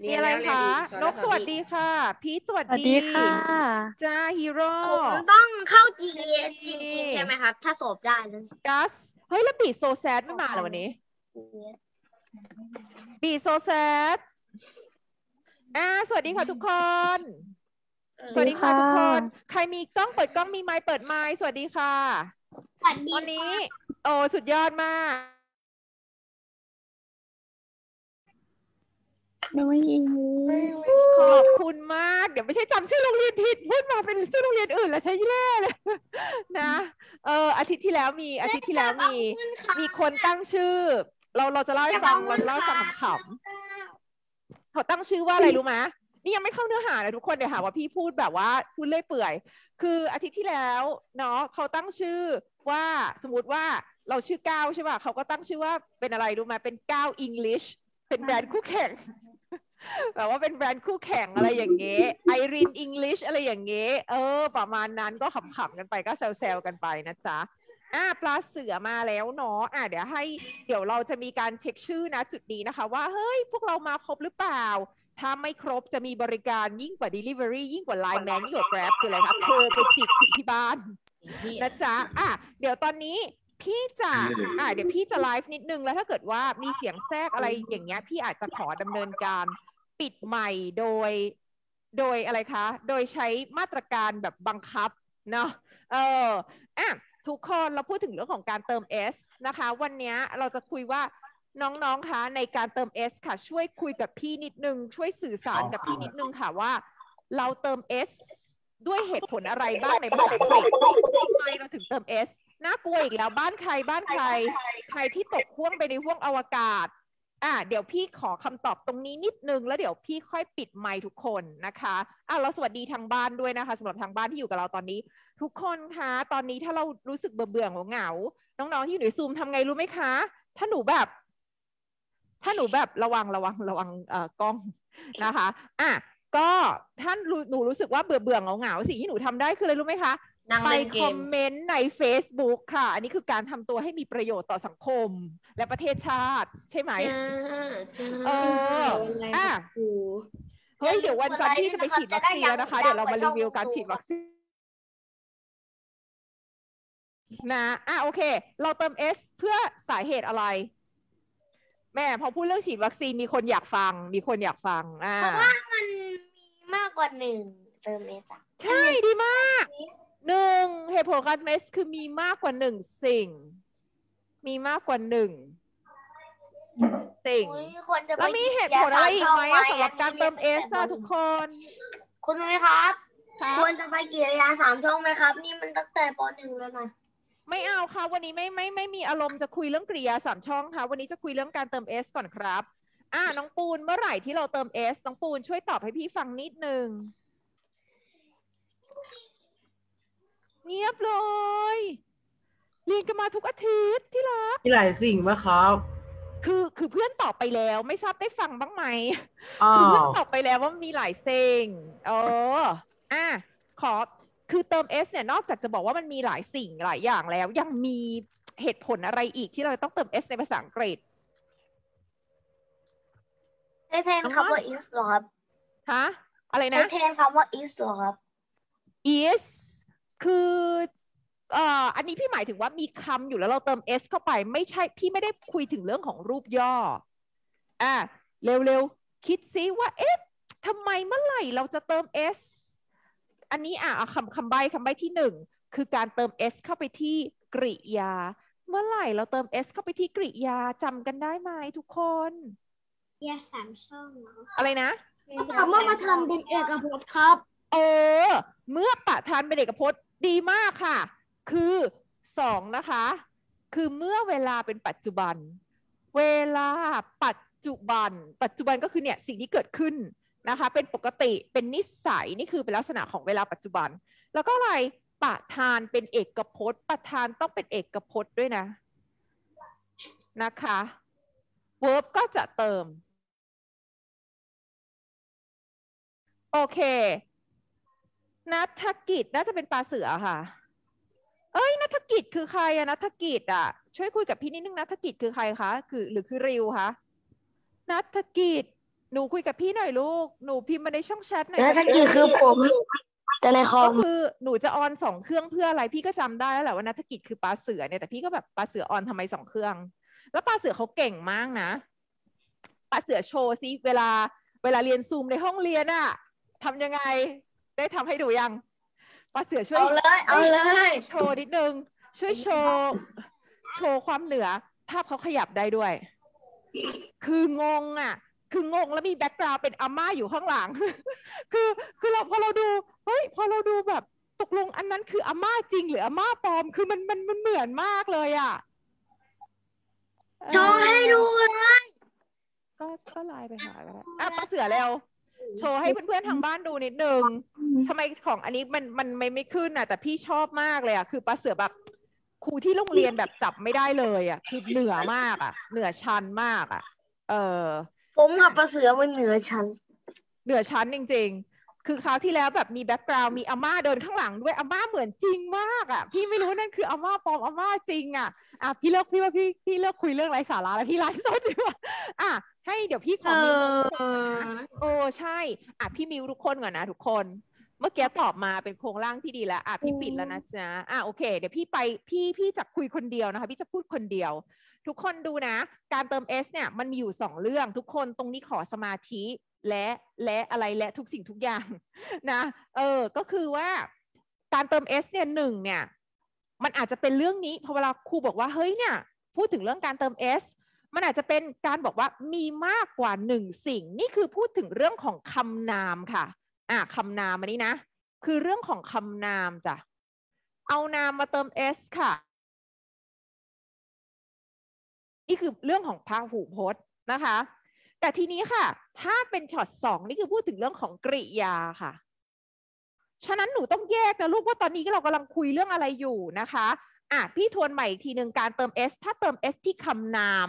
เรีมียนอะไรแล้วเรียนคะอีกสอนนแล้วกสสอนวัสอีกดีค่ะ พีชสวัสสวัสดีค่ะจ้าฮีโร่ผมต้องเข้า GS จริงๆใช่ไหมครับ ถ้าสอบได้เลยกัสเฮ้ย แล้วบีโซแซดไม่มาเหรอวันนี้ บีโซแซดอ่าสวัสดีค่ะทุกคน สวัสดีค่ะทุกคน ใครมีกล้องเปิดกล้องมีไมค์เปิดไมค์สวัสดีค่ะ สวัสดีตอนนี้ โอ้สุดยอดมาก น้อยอิงขอบคุณมาก เดี๋ยวไม่ใช่จำชื่อโรงเรียนผิดพูดมาเป็นชื่อโรงเรียนอื่นแล้วใช่แย่เลยนะ เอออาทิตย์ที่แล้วมีอาทิตย์ที่แล้วมี มีคนตั้งชื่อ เราเราจะเล่าให้ฟังเราจะเล่าให้ฟังขำๆเขาตั้งชื่อว่าอะไรรู้ไหมนี่ยังไม่เข้าเนื้อหาเลยทุกคนเดี๋ยวหาว่าพี่พูดแบบว่าพูดเลื่อยเปื่อย คืออาทิตย์ที่แล้วเนาะเขาตั้งชื่อว่าสมมติว่าเราชื่อก้าวใช่ป่ะเขาก็ตั้งชื่อว่าเป็นอะไรรู้ไหมเป็นก้าว English เป็นแบรนด์คู่แข่ง แบบว่าเป็นแบรนด์คู่แข่งอะไรอย่างเงี้ไอริน English อะไรอย่างเงี้เออ ประมาณนั้นก็ขำๆกันไปก็แซวๆกันไปนะจ๊ะอะปลาเสือมาแล้วเนาะอะเดี๋ยวให้เดี๋ยวเราจะมีการเช็คชื่อนะจุดนี้นะคะ ว่าเฮ้ย พวกเรามาครบหรือเปล่า ถ้าไม่ครบจะมีบริการยิ่งกว่า Delivery ยิ่งกว่า Line Man ยิ่งกว่า Grab คืออะไรคะโทรไปจีบถึงที่บ้านนะจ๊ะอะเดี๋ยวตอนนี้ พี่จะอะเดี๋ยวพี่จะไลฟ์นิดนึงแล้วถ้าเกิดว่ามีเสียงแทรกอะไรอย่างเงี้ย พี่อาจจะขอดำเนินการปิดใหม่โดย โดยอะไรคะ โดยใช้มาตรการแบบบังคับเนาะเอออะทุกคนเราพูดถึงเรื่องของการเติม S นะคะ วันนี้เราจะคุยว่าน้องๆ คะในการเติม S ค่ะ ช่วยคุยกับพี่นิดนึง ช่วยสื่อสารกับพี่นิดนึงค่ะว่า เราเติม S ด้วยเหตุผลอะไรบ้างในภาษาอังกฤษทำไมเราถึงเติม S น่ากลัวอีกแล้วบ้านใครบ้านใคร ใครที่ตกห่วงไปในห่วงอวกาศ อะเดี๋ยวพี่ขอคำตอบตรงนี้นิดนึง แล้วเดี๋ยวพี่ค่อยปิดไมค์ทุกคนนะคะอะเราสวัสดีทางบ้านด้วยนะคะสำหรับทางบ้านที่อยู่กับเราตอนนี้ ทุกคนคะตอนนี้ถ้าเรารู้สึกเบื่อเบื่อเหงาๆน้องๆที่อยู่ในซูมทำไงรู้ไหมคะ ถ้าหนูแบบ ถ้าหนูแบบระวังระวังระวังเอ่อกล้องนะคะ อะก็ถ้ารู้หนูรู้สึกว่าเบื่อเบื่อเหงาเหงาๆสิ่งที่หนูทำได้คืออะไรรู้ไหมคะ นั่งไปเล่นเกคอมมเมนต์ใน Facebook ค่ะ อันนี้คือการทำตัวให้มีประโยชน์ต่อสังคมและประเทศชาติ ใช่ไหมเจ้าเออ อะเฮ้ย เดี๋ยววันจันทร์ที่จะไปฉีดวัคซีนแล้วนะคะ เดี๋ยวเรามารีวิวการฉีดวัคซีนนะอะโอเค เราเติม S เพื่อสาเหตุอะไร แม่พอพูดเรื่องฉีดวัคซีนมีคนอยากฟัง มีคนอยากฟัง อ่า เพราะว่ามันมีมากกว่าหนึ่งเติมเอสอะใช่ดีมาก หนึ่งเหตุผลการเมสคือมีมากกว่าหนึ่งสิ่ง มีมากกว่าหนึ่งสิ่งโอ้ยคนจะไปแล้วมีเหตุผลอะไรอีกไหมอะสำหรับการเติมเอสอะทุกคน คุณรู้ไหมครับครับ ควรจะไปกิริยาสามช่องไหมครับ นี่มันตั้งแต่ปหนึ่งแล้วนะไม่เอาค่ะวันนี้ไม่ไม่ไม่มีอารมณ์จะคุยเรื่องกริยาสามช่องค่ะ วันนี้จะคุยเรื่องการเติม S ก่อนครับ อ่าน้องปูนเมื่อไหร่ที่เราเติม S น้องปูนช่วยตอบให้พี่ฟังนิดนึง เงียบเลย เรียนกันมาทุกอาทิตย์ที่รักมีหลายสิ่งปะครับ คือคือเพื่อนตอบไปแล้วไม่ทราบได้ฟังบ้างไหมอ้าคือเพื่อนวตอบไปแล้วว่ามีหลายสิ่งเอออะขอคือเติม S เนี่ยนอกจากจะบอกว่ามันมีหลายสิ่งหลายอย่างแล้ว ยังมีเหตุผลอะไรอีกที่เราต้องเติม S ในภาษาอังกฤษได้แทนคำว่า is เหรอครับฮะอะไรได้นะแทนคำว่า is เหรอครับ is คือเอ่ออันนี้พี่หมายถึงว่ามีคำอยู่แล้วเราเติม s เข้าไปไม่ใช่พี่ไม่ได้คุยถึงเรื่องของรูปย่ออะเร็วๆ คิดซิว่าเอ๊ะทำไมเมื่อไหร่เราจะเติม s อันนี้อะเอาคำคำใบคำใบที่หนึ่งคือการเติม s เข้าไปที่กริยา เมื่อไหร่เราเติม s เข้าไปที่กริยาจำกันได้ไหมทุกคนยาสามช่องเหรออะไรนะคำว่ามาทำเป็นเอกพจน์ครับ เออ เมื่อประธานเป็นเอกพจน์ ดีมากค่ะ คือสองนะคะ คือเมื่อเวลาเป็นปัจจุบัน เวลาปัจจุบัน ปัจจุบันก็คือเนี่ยสิ่งที่เกิดขึ้นนะคะ เป็นปกติเป็นนิสัยนี่คือเป็นลักษณะของเวลาปัจจุบัน แล้วก็อะไรประธานเป็นเอกพจน์ ประธานต้องเป็นเอกพจน์ด้วยนะนะคะ verb ก็จะเติม โอเค นัฐกิจน่าจะเป็นปลาเสือค่ะ เอ้ยนัฐกิจคือใครอะนัฐกิจอะช่วยคุยกับพี่นิดนึงนัฐกิจคือใครคะคือหรือคือริวคะนัฐกิจหนูคุยกับพี่หน่อยลูกหนูพิมพ์มาในช่องแชทหน่อยแล้วค่ะสกิคือผมแต่ในคอก็มคือหนูจะออนสองเครื่องเพื่ออะไรพี่ก็จำได้แล้วแหละว่านัฐกิจคือปลาเสือเนี่ยแต่พี่ก็แบบปลาเสือออนทำไมสองเครื่อง แล้วปลาเสือเขาเก่งมากนะปลาเสือโชว์ซิเวลาเวลาเรียนซูมในห้องเรียนอะทำยังไง ได้ทำให้ดูยังป้าเสือช่วยเอาเลย เอาเลยโชว์นิดนึง ช่วยโชว์โชว์ความเหนือ ภาพเขาขยับได้ด้วย คืองงอะ คืองงแล้วมี background เป็นอาม่าอยู่ข้างหลัง คือคือเราพอเราดูเฮ้ยพอเราดูแบบตกลงอันนั้นคืออาม่าจริงหรืออาม่าปลอม คือมันมันมันเหมือนมากเลยอะโชว์ให้ดูเลย ก็ก็ไลน์ไปหาก็ได้อะป้าเสือเร็ว โชว์ให้เพื่อนๆทางบ้านดูนิดนึงทำไมของอันนี้มันมันไม่ไม่ขึ้นอะ แต่พี่ชอบมากเลยอะคือป้าเสือแบบครูที่โรงเรียนแบบจับไม่ได้เลยอะ คือเหนือมากอะ เหนือชั้นมากอะ เออผมกับป้าเสือมันเหนือชั้นเหนือชั้นจริง ๆ คือคราวที่แล้วแบบมี background มีอาม่าเดินข้างหลังด้วยอาม่าเหมือนจริงมากอะ พี่ไม่รู้นั่นคืออาม่าปลอมอาม่าจริงอะอะพี่เลิกพี่ว่าพี่พี่เลิกคุยเรื่องไร้สาระแล้วพี่ไลฟ์สดดีกว่าอะ ให้เดี๋ยวพี่ขเออมีอโอ้ใช่อะพี่มิวทุกคนก่อนนะทุกคน เมื่อกี้ตอบมาเป็นโครงร่างที่ดีแล้วอะพี่ปิดแล้วนะจ๊ะอะโอเค เดี๋ยวพี่ไปพี่พี่จะคุยคนเดียวนะคะ พี่จะพูดคนเดียว ทุกคนดูนะ การเติม S เนี่ยมันมีอยู่สองเรื่อง ทุกคนตรงนี้ขอสมาธิและและอะไรและทุกสิ่งทุกอย่างนะเออก็คือว่าการเติม S เนี่ยหนึ่งเนี่ย มันอาจจะเป็นเรื่องนี้พอเวลาครูบอกว่าเฮ้ยเนี่ย พูดถึงเรื่องการเติม S มันอาจจะเป็นการบอกว่ามีมากกว่าหนึ่งสิ่ง นี่คือพูดถึงเรื่องของคำนามค่ะ อะคำนามอันนี้นะ คือเรื่องของคำนามจ้ะ เอานามมาเติม s ค่ะ นี่คือเรื่องของพหูพจน์นะคะ แต่ทีนี้ค่ะ ถ้าเป็นช็อตสองนี่คือพูดถึงเรื่องของกริยาค่ะฉะนั้นหนูต้องแยกนะลูกว่าตอนนี้เรากำลังคุยเรื่องอะไรอยู่นะคะ อะพี่ทวนใหม่อีกทีหนึ่งการเติม s ถ้าเติม s ที่คำนาม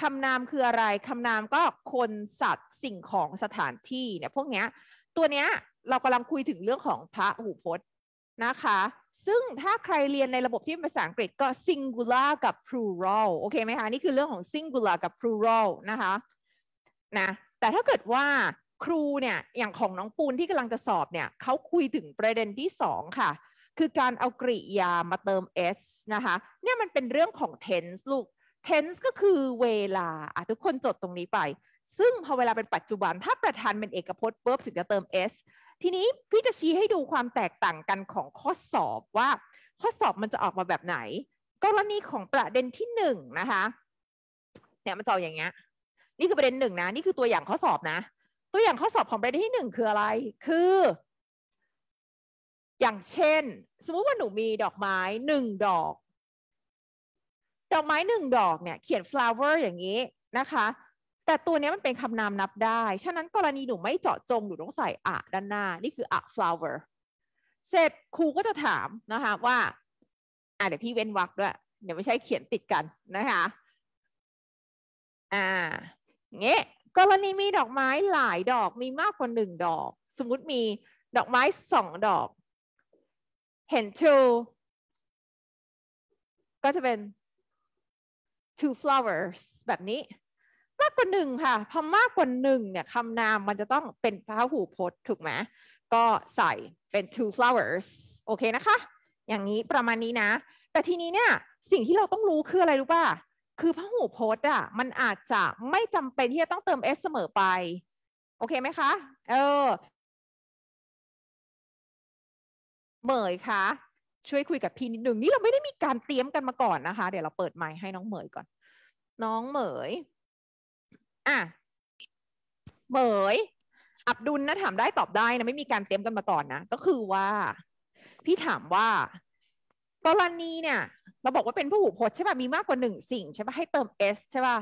คำนามคืออะไร คำนามก็คนสัตว์สิ่งของสถานที่เนี่ยพวกเนี้ยตัวเนี้ยเรากำลังคุยถึงเรื่องของพระหูพจน์นะคะ ซึ่งถ้าใครเรียนในระบบที่เป็นภาษาอังกฤษก็ singular กับ plural โอเคไหมคะ นี่คือเรื่องของ singular กับ plural นะคะนะแต่ถ้าเกิดว่าครูเนี่ยอย่างของน้องปูนที่กำลังจะสอบเนี่ยเขาคุยถึงประเด็นที่สองค่ะ คือการเอากริยามาเติม s นะคะเนี่ยมันเป็นเรื่องของ tense ลูก tense ก็คือเวลาอะทุกคนจดตรงนี้ไป ซึ่งพอเวลาเป็นปัจจุบันถ้าประธานเป็นเอกพจน์ปุ๊บถึงจะเติม s ทีนี้พี่จะชี้ให้ดูความแตกต่างกันของข้อสอบว่า ข้อสอบมันจะออกมาแบบไหน กรณีของประเด็นที่หนึ่งนะคะเนี่ยมันจะออกอย่างเงี้ยนี่คือประเด็นหนึ่งนะนี่คือตัวอย่างข้อสอบนะ ตัวอย่างข้อสอบของประเด็นที่หนึ่งคืออะไร คือ อย่างเช่น สมมุติว่าหนูมีดอกไม้หนึ่งดอก ดอกไม้หนึ่งดอกเนี่ยเขียน flower อย่างนี้นะคะ แต่ตัวนี้มันเป็นคำนามนับได้ ฉะนั้นกรณีหนูไม่เจาะจงหนูต้องใส่อะด้านหน้า นี่คืออะ flower เสร็จครูก็จะถามนะคะว่าอะเดี๋ยวพี่เว้นวรรคด้วย เดี๋ยวไม่ใช่เขียนติดกันนะคะอ่าเงี้ยกรณีมีดอกไม้หลายดอกมีมากกว่าหนึ่งดอก สมมุติมีดอกไม้สองดอก เห็น two ก็จะเป็น two flowers แบบนี้ มากกว่าหนึ่งค่ะพอมากกว่าหนึ่งเนี่ยคำนามมันจะต้องเป็นพหูพจน์ถูกไหมก็ใส่เป็น two flowers โอเคนะคะ อย่างนี้ประมาณนี้นะ แต่ทีนี้เนี่ยสิ่งที่เราต้องรู้คืออะไรรู้ป่ะ คือพหูพจน์อะมันอาจจะไม่จำเป็นที่จะต้องเติม s เสมอไป โอเคไหมคะ เออเหมยคะ ช่วยคุยกับพี่นิดหนึ่งนี่เราไม่ได้มีการเตรียมกันมาก่อนนะคะ เดี๋ยวเราเปิดไมค์ให้น้องเหมยก่อน น้องเหมยอะเหมยอับดุลนะถามได้ตอบได้นะไม่มีการเตรียมกันมาก่อนนะก็คือว่า พี่ถามว่ากรณีเนี่ย เราบอกว่าเป็นพหูพจน์ใช่ป่ะมีมากกว่าหนึ่งสิ่งใช่ป่ะให้เติม s ใช่ป่ะ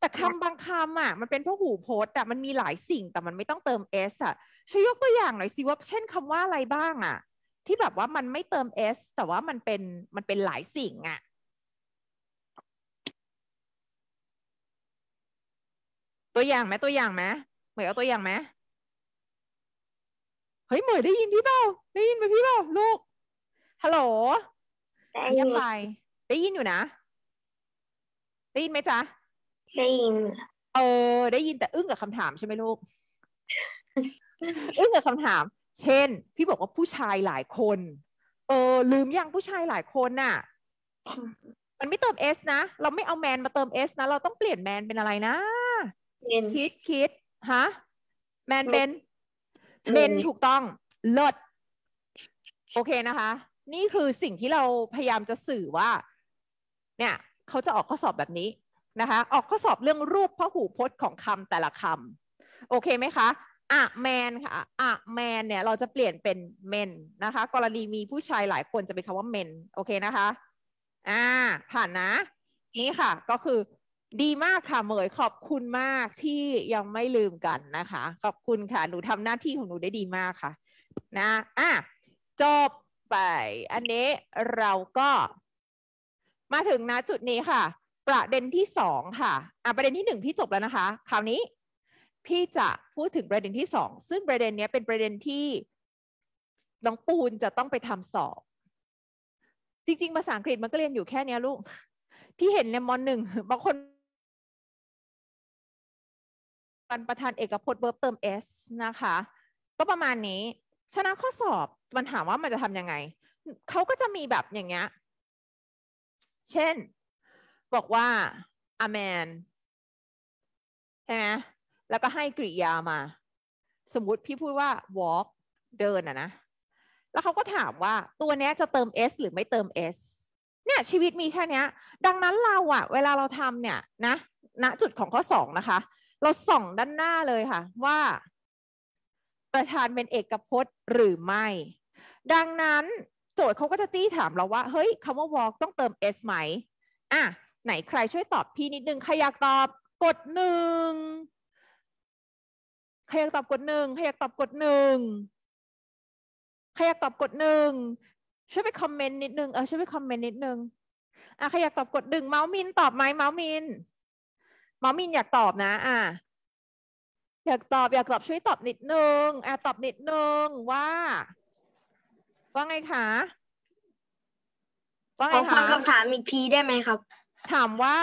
แต่คำบางคำอะ มันเป็นพหูพจน์แต่มันมีหลายสิ่งแต่มันไม่ต้องเติม s อะช่วยยกตัวอย่างหน่อยสิว่าเช่นคำว่าอะไรบ้างอะ ที่แบบว่ามันไม่เติม s แต่ว่ามันเป็นมันเป็นหลายสิ่งอะตัวอย่างไหมตัวอย่างไหมเหมยเอาตัวอย่างไหมเฮ้ยเหมยได้ยินพี่เปล่าได้ยินไหมพี่เปล่าลูกฮัลโหลเงียบไปได้ยินอยู่นะ ได้ยินไหมจ๊ะได้ยินเออได้ยินแต่อึ้งกับคำถามใช่ไหมลูกอึ้งกับคำถาม เช่น พี่บอกว่าผู้ชายหลายคน เออ ลืมยังผู้ชายหลายคนน่ะ มันไม่เติม s นะ เราไม่เอาแมนมาเติม s นะ เราต้องเปลี่ยนแมนเป็นอะไรนะเป็นคิดคิดฮะแมนเป็นเมนเมนถูกต้องเลิศโอเคนะคะ นี่คือสิ่งที่เราพยายามจะสื่อว่า เนี่ยเขาจะออกข้อสอบแบบนี้นะคะ ออกข้อสอบเรื่องรูปพหูพจน์ของคำแต่ละคำโอเคไหมคะ อะแมนค่ะอะแมนเนี่ยเราจะเปลี่ยนเป็นเมนนะคะ กรณีมีผู้ชายหลายคนจะเป็นคำว่าเมนโอเคนะคะอ่าผ่านนะ นี่ค่ะ ก็คือดีมากค่ะเหมยขอบคุณมากที่ยังไม่ลืมกันนะคะ ขอบคุณค่ะ หนูทำหน้าที่ของหนูได้ดีมากค่ะ นะอะจบไป อันนี้เราก็ มาถึงนะจุดนี้ค่ะ ประเด็นที่สองค่ะอะประเด็นที่หนึ่งพี่จบแล้วนะคะ คราวนี้ พี่จะพูดถึงประเด็นที่สองซึ่งประเด็นนี้เป็นประเด็นที่น้องปูนจะต้องไปทำสอบ จริง ๆ ภาษาอังกฤษมันก็เรียนอยู่แค่นี้ลูก พี่เห็นในมอนหนึ่งบางคนวันประธานเอกพจน์เวิร์บเติม s นะคะ ก็ประมาณนี้ฉะนั้นข้อสอบมันถามว่ามันจะทำยังไง เขาก็จะมีแบบอย่างเงี้ย เช่น บอกว่า a man ใช่ไหม แล้วก็ให้กริยามา สมมติพี่พูดว่า walk เดินอะนะ แล้วเขาก็ถามว่าตัวนี้จะเติม s หรือไม่เติม s เนี่ยชีวิตมีแค่นี้ดังนั้นเราอะเวลาเราทำเนี่ยนะณจุดของข้อสองนะคะ เราส่องด้านหน้าเลยค่ะ ว่า ประธานเป็นเอกพจน์หรือไม่ ดังนั้นโจทย์เขาก็จะจี้ถามเราว่า เฮ้ยคำว่า walk ต้องเติม s ไหมอะไหนใครช่วยตอบพี่นิดนึง ใครอยากตอบกดหนึ่ง ใครอยากตอบกดหนึ่งใครอยากตอบกดหนึ่งใครอยากตอบกดหนึ่งช่วยไปคอมเมนต์นิดนึงเออช่วยไปคอมเมนต์นิดนึงอะใครอยากตอบกดหนึ่งเมาส์มินตอบไหมเมาส์มินเมาส์มินอยากตอบนะ อะอยากตอบอยากตอบช่วยตอบนิดนึงอะตอบนิดนึงว่า ว่าไงคะว่าขไงอฟังคะคำถามอีกทีได้ไหมครับ ถามว่า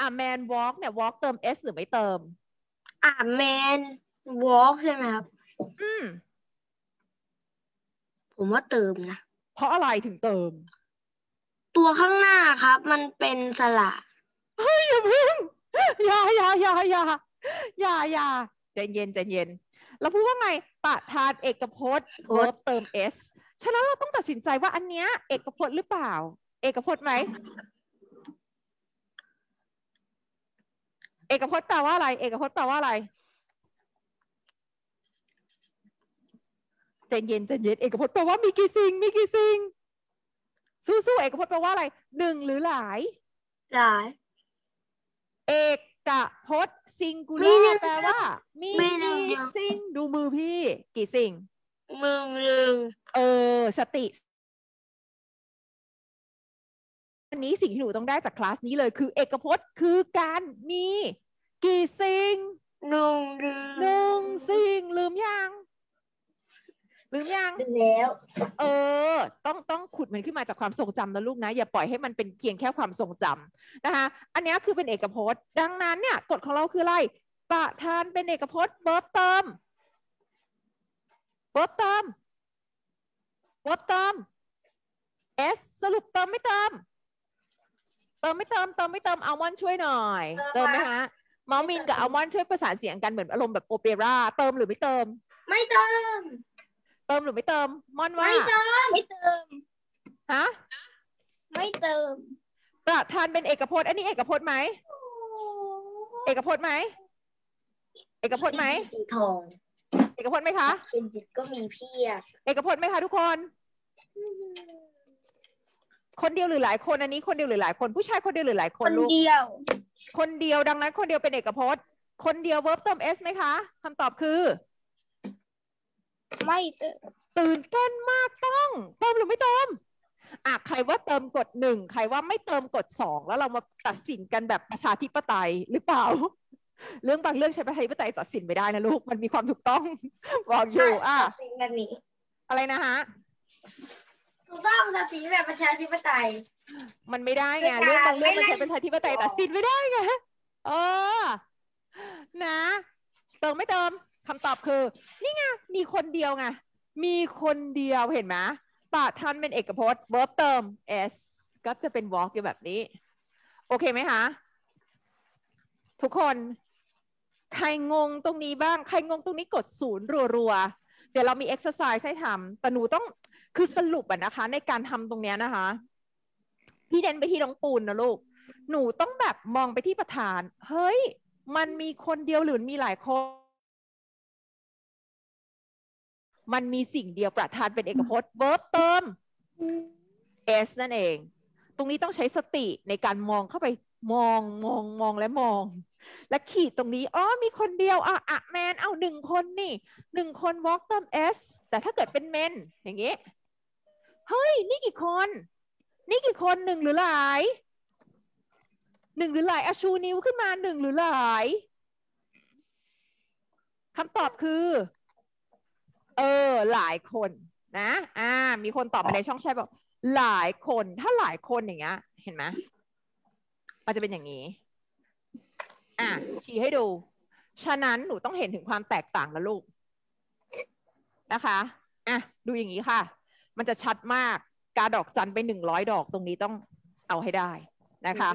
อะ man walk เนี่ย walk เติม s หรือไม่เติมอ่าแมน วอล์กใช่ไหมครับ อืม ผมว่าเติมนะ เพราะอะไรถึงเติม ตัวข้างหน้าครับ มันเป็นสระอย่าเพึ่งอย่าอย่าอย่าอย่าอย่าอย่าใจเย็นใจเย็นเราพูดว่าไงประธานเอกพจน์ verb เติม s ฉะนั้นเราต้องตัดสินใจว่าอันเนี้ย เอกพจน์หรือเปล่า เอกพจน์ไหมเอกพจน์แปลว่าอะไร เอกพจน์แปลว่าอะไร ใจเย็นใจเย็นเอกพจน์แปลว่ามีกี่สิ่งมีกี่สิ่ง สู้ๆเอกพจน์แปลว่าอะไรหนึ่งหรือหลาย หลาย เอกพจน์ซิงคูลมีหนึ่างร์แปลว่า มีมีหนึ่งกี่เดียวสิ่งดูมือพี่ กี่สิ่งมึงหนึ่งเออ สติอันนี้สิ่งที่หนูต้องได้จากคลาสนี้เลยคือเอกพจน์คือการมี กี่สิ่งหนึ่งหนึ่งหนึ่งสิ่งลืมยัง ลืมยังแล้ว เออ ต้องต้องขุดมันขึ้นมาจากความทรงจำนะลูกนะ อย่าปล่อยให้มันเป็นเพียงแค่ความทรงจำนะคะ อันเนี้ยคือเป็นเอกพจน์ ดังนั้นเนี่ยกฎของเราคืออะไรประธานเป็นเอกพจน์ verb เติม verb เติม verb เติม s สรุปเติมไม่เติม เติมไม่เติมเติมไม่เติมอัลมอนด์ช่วยหน่อย เติมไหมคะเมามินกับอัลมอนด์ช่วยประสานเสียงกันเหมือนอารมณ์แบบโอเปร่าเติมหรือไม่เติม ไม่เติม เติมหรือไม่เติมมอนว่า ไม่เติมไม่เติมฮะไม่เติม ประธานเป็นเอกพจน์ อันนี้เอกพจน์ไหมเอกพจน์ไหมเอกพจน์ไหมสีทองเอกพจน์ไหมคะเครดิตก็มีเพียบเอกพจน์ไหมคะทุกคน คนเดียวหรือหลายคนอันนี้คนเดียวหรือหลายคน ผู้ชายคนเดียวหรือหลายคคนนลูกเดียว คนเดียวดังนั้น คนเดียวเป็นเอกพจน์ คนเดียว verb เติม s ไหมคะคำตอบคือ ไม่เติมตื่นเต้นมากต้องเติมหรือไม่เติมอะใครว่าเติมกดหนึ่งใครว่าไม่เติมกดสองแล้วเรามาตัดสินกันแบบประชาธิปไตยหรือเปล่า เรื่องบางเรื่องใช้ประชาธิปไตยตัดสินไม่ได้นะลูกมันมีความถูกต้องบอกอยู่อะตัดสินแบบนี้ อะไรนะฮะถูกต้องตัดสินแบบประชาธิปไตย มันไม่ได้ไงคือเรื่องการบางเรื่องมันไม่ใช้เล่นประชาธิปไตยตัดสินไม่ได้ไงเออนะ เติมไม่เติม คำตอบคือ นี่ไงมีคนเดียวไงมีคนเดียวเห็นไหมปะทันเป็นเอกพจน์ verb เติม s ก็จะเป็น walk อยู่แบบนี้ โอเคไหมคะทุกคนใครงงตรงนี้บ้าง ใครงงตรงนี้กดศูนย์รัวๆ เดี๋ยวเรามี exercise ให้ทำแต่หนูต้องคือสรุปอะนะคะ ในการทำตรงเนี้ยนะคะ พี่เน้นไปที่น้องปูนนะลูก หนูต้องแบบมองไปที่ประธาน เฮ้ย มันมีคนเดียวหรือมีหลายคน มันมีสิ่งเดียวประธานเป็นเอกพจน์ verb เติม s นั่นเอง ตรงนี้ต้องใช้สติในการมองเข้าไปมองมองมองและมอง และขีดตรงนี้อ๋อมีคนเดียวอะอะแมนเอาหนึ่งคนนี่หนึ่งคน walk เติม s แต่ถ้าเกิดเป็นเมนอย่างงี้เฮ้ย นี่กี่คน นี่กี่คนหนึ่งหรือหลายหนึ่งหรือหลายอชูนิ้วขึ้นมาหนึ่งหรือหลายคำตอบคือ เออ หลายคนนะ อ่า มีคนตอบมาในช่องแชทบอกหลายคนถ้าหลายคนอย่างเงี้ย เห็นไหมมันจะเป็นอย่างนี้ อะชี้ให้ดู ฉะนั้นหนูต้องเห็นถึงความแตกต่างนะลูกนะคะอะดูอย่างนี้ค่ะ มันจะชัดมากกาดอกจันไปหนึ่งร้อยดอกตรงนี้ต้องเอาให้ได้นะคะ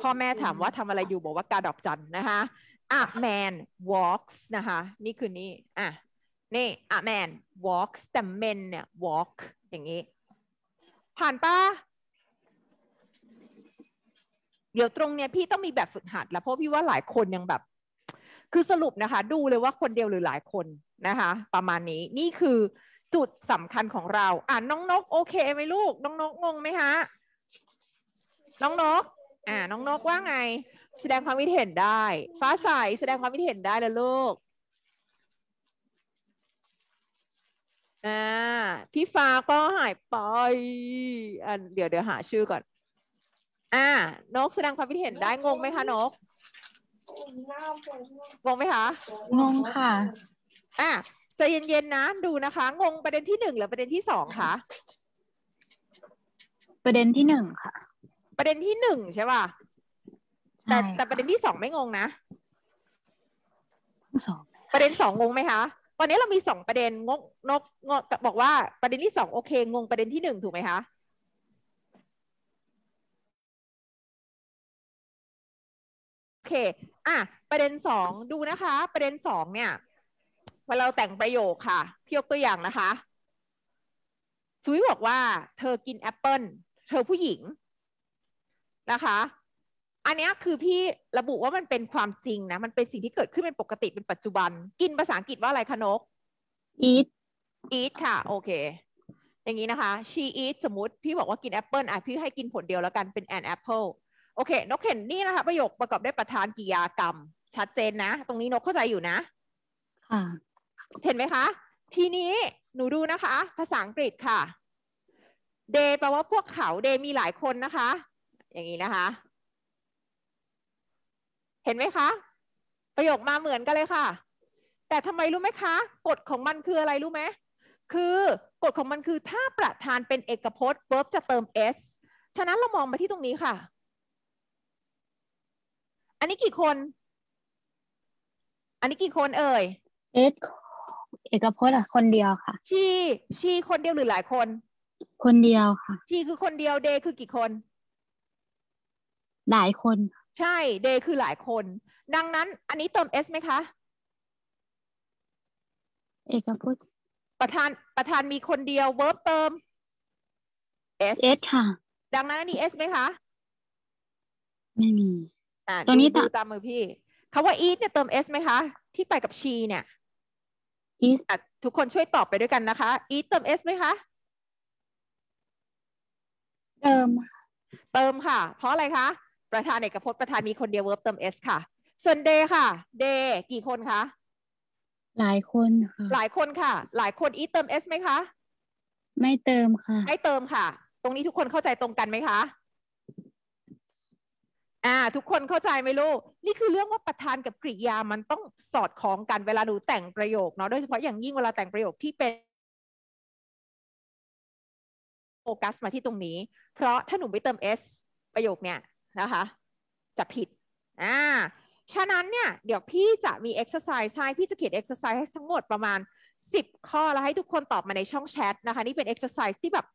พ่อแม่ถามว่าทำอะไรอยู่บอกว่ากาดอกจันนะคะอะ man walks นะคะ นี่คือนี่อะ นี่อะ man walks แต่ men เนี่ย walk อย่างนี้ ผ่านปะเดี๋ยวตรงเนี้ยพี่ต้องมีแบบฝึกหัดแล้วเพราะพี่ว่าหลายคนยังแบบ คือสรุปนะคะ ดูเลยว่าคนเดียวหรือหลายคนนะคะ ประมาณนี้นี่คือจุดสำคัญของเรา อ่าน้องนกโอเคไหมลูก น้องนกงงไหมฮะน้องนก อ่าน้องนกว่าไง แสดงความคิดเห็นได้ ฟ้าใสแสดงความคิดเห็นได้เลยลูก อ่าพี่ฟ้าก็หายไปอ่าเดี๋ยวเดี๋ยวหาชื่อก่อน อ่านกแสดงความคิดเห็นได้งงไหมคะนกงงไหมคะงงค่ะ อะใจเย็นๆนะดูนะคะ งงประเด็นที่หนึ่งหรือประเด็นที่สองคะประเด็นที่หนึ่งค่ะ ประเด็นที่หนึ่งใช่ป่ะแต่ใช่แต่ประเด็นที่สองไม่งงนะทั้งสองประเด็นสองงงไหมคะ ตอนนี้เรามีสองประเด็นงกนกงกบอกว่าประเด็นที่สองโอเค งงประเด็นที่หนึ่งถูกไหมคะโอเค อะ ประเด็นสองดูนะคะ ประเด็นสองเนี่ยเวลาเราแต่งประโยคค่ะ พี่ยกตัวอย่างนะคะสุยบอกว่า เธอกินแอปเปิลเธอผู้หญิงนะคะ อันเนี้ยคือพี่ระบุว่ามันเป็นความจริงนะ มันเป็นสิ่งที่เกิดขึ้นเป็นปกติเป็นปัจจุบัน กินภาษาอังกฤษว่าอะไรคะนก eat eat ค่ะ โอเค อย่างนี้นะคะ she eat สมมติพี่บอกว่ากินแอปเปิลอะพี่ให้กินผลเดียวแล้วกันเป็น an apple โอเค นกเห็นนี่นะคะ ประโยคประกอบด้วยประธานกริยากรรม ชัดเจนนะ ตรงนี้นกเข้าใจอยู่นะค่ะเห็นไหมคะ ทีนี้หนูดูนะคะ ภาษาอังกฤษค่ะ they แปลว่าพวกเขา they มีหลายคนนะคะ อย่างนี้นะคะ เห็นไหมคะ ประโยคมาเหมือนกันเลยค่ะ แต่ทำไมรู้ไหมคะ กฎของมันคืออะไรรู้ไหมคือกฎของมันคือถ้าประธานเป็นเอกพจน์ verb จะเติม s ฉะนั้นเรามองมาที่ตรงนี้ค่ะ อันนี้กี่คน อันนี้กี่คนเอ่ย s เอกพจน์อะคนเดียวค่ะ ชีชีคนเดียวหรือหลายคน คนเดียวค่ะ ชีคือคนเดียวเดคือกี่คน หลายคน ใช่เดคือหลายคน ดังนั้นอันนี้เติม s ไหมคะ เอกพจน์ประธานประธานมีคนเดียว verb เติม s s ค่ะ ดังนั้นอันนี้ s ไหมคะ ไม่มีอ่าตรงนี้ดูตะดูตามมือพี่คำว่า eat เนี่ยเติม s ไหมคะ ที่ไปกับ she เนี่ย is อะทุกคนช่วยตอบไปด้วยกันนะคะ eat เติม s ไหมคะ เติม เติมค่ะ เพราะอะไรคะ ประธานเอกพจน์ประธานมีคนเดียว verb เติม s ค่ะ ส่วน day ค่ะ day กี่คนคะ หลายคนค่ะ หลายคนค่ะ หลายคน eat เติม s ไหมคะ ไม่เติมค่ะ ไม่เติมค่ะ ตรงนี้ทุกคนเข้าใจตรงกันไหมคะอ่าทุกคนเข้าใจไหมลูก นี่คือเรื่องว่าประธานกับกริยามันต้องสอดคล้องกันเวลาหนูแต่งประโยคเนาะโดยเฉพาะอย่างยิ่งเวลาแต่งประโยคที่เป็นโฟกัสมาที่ตรงนี้ เพราะถ้าหนูไม่เติม s ประโยคเนี้ย นะคะจะผิดอ่าฉะนั้นเนี่ยเดี๋ยวพี่จะมี exercise ให้พี่จะเขียน exercise ให้ทั้งหมดประมาณ 10 ข้อแล้วให้ทุกคนตอบมาในช่องแชทนะคะ นี่เป็น exercise ที่แบบ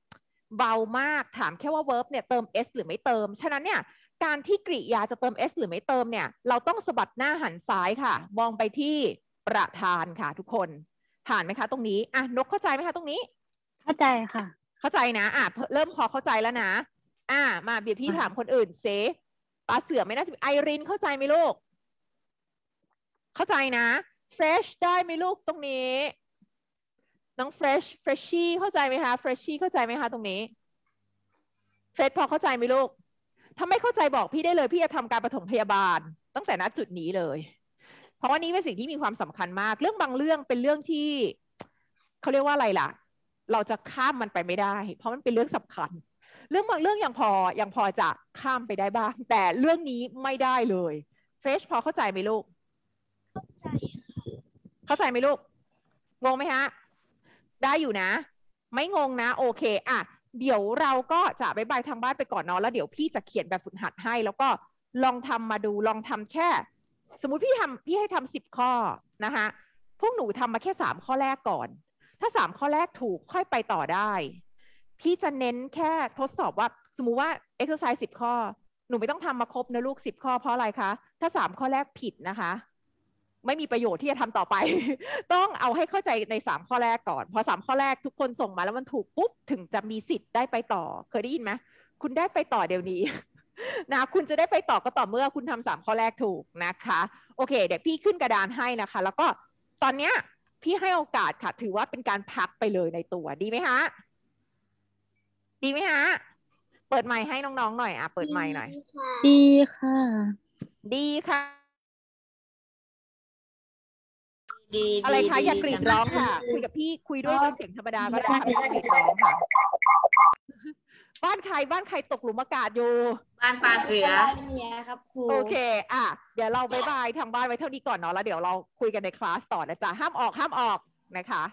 เบามากถามแค่ว่า verb เนี่ยเติม s หรือไม่เติม ฉะนั้นเนี่ยการที่กริยาจะเติม s หรือไม่เติมเนี่ยเราต้องสะบัดหน้าหันซ้ายค่ะ มองไปที่ประธานค่ะทุกคนผ่านไหมคะ ตรงนี้อะนกเข้าใจไหมคะตรงนี้ เข้าใจค่ะ เข้าใจนะอะเริ่มพอเข้าใจแล้วนะ อะมาเบียพี่ถามคนอื่นเซปลาเสือไม่น่าจะไอรินเข้าใจไหมลูก เข้าใจนะ fresh ได้ไหมลูกตรงนี้ น้อง fresh freshy เข้าใจไหมคะ freshy เข้าใจไหมคะตรงนี้ fresh พอเข้าใจไหมลูกถ้าไม่เข้าใจบอกพี่ได้เลย พี่จะทำการปฐมพยาบาล ตั้งแต่ณจุดนี้เลย เพราะว่านี้เป็นสิ่งที่มีความสำคัญมาก เรื่องบางเรื่องเป็นเรื่องที่เขาเรียกว่าอะไรล่ะ เราจะข้ามมันไปไม่ได้ เพราะมันเป็นเรื่องสำคัญ เรื่องบางเรื่องยังพอยังพอจะข้ามไปได้บ้าง แต่เรื่องนี้ไม่ได้เลยเฟรชพอเข้าใจไหมลูกเข้าใจไหมลูก งงไหมฮะ ได้อยู่นะ ไม่งงนะ โอเคอะเดี๋ยวเราก็จะบายบายทางบ้านไปก่อนเนาะแล้วเดี๋ยวพี่จะเขียนแบบฝึกหัดให้ แล้วก็ลองทำมาดูลองทำแค่ สมมุติพี่ทำพี่ให้ทำสิบข้อนะคะพวกหนูทำมาแค่สามข้อแรกก่อน ถ้าสามข้อแรกถูกค่อยไปต่อได้ พี่จะเน้นแค่ทดสอบว่า สมมุติว่า exercise สิบข้อ หนูไม่ต้องทำมาครบนะลูกสิบข้อเพราะอะไรคะ ถ้าสามข้อแรกผิดนะคะ ไม่มีประโยชน์ที่จะทำต่อไป ต้องเอาให้เข้าใจในสามข้อแรกก่อน พอสามข้อแรกทุกคนส่งมาแล้วมันถูกปุ๊บ ถึงจะมีสิทธิ์ได้ไปต่อ เคยได้ยินไหมคุณได้ไปต่อเดี๋ยวนี้นะคุณจะได้ไปต่อก็ต่อเมื่อคุณทำสามข้อแรกถูกนะคะ โอเค เดี๋ยวพี่ขึ้นกระดานให้นะคะ แล้วก็ตอนเนี้ยพี่ให้โอกาสค่ะ ถือว่าเป็นการพักไปเลยในตัวดีไหมฮะ ดีไหมฮะ เปิดไมค์ให้น้องๆหน่อยอะ เปิดไมค์หน่อย ดีค่ะ ดีค่ะ ดีอะไรคะดีอย่ากรีดจัร้องค่ะ คุยกับพี่คุยด้วยด้วยเสียงธรรมดาก็ได้ค่ะไม่ต้องกรีดร้องค่ะ บ้านใครบ้านใครตกหลุมอากาศอยู่ บ้านปลาเสือเนี่ยครับครูโอเค อะ เดี๋ยวเราบายบายทางบ้านไว้เท่านี้ก่อนเนาะแล้วเดี๋ยวเราคุยกันในคลาสต่อนะจ๊ะห้ามออกห้ามออกนะคะ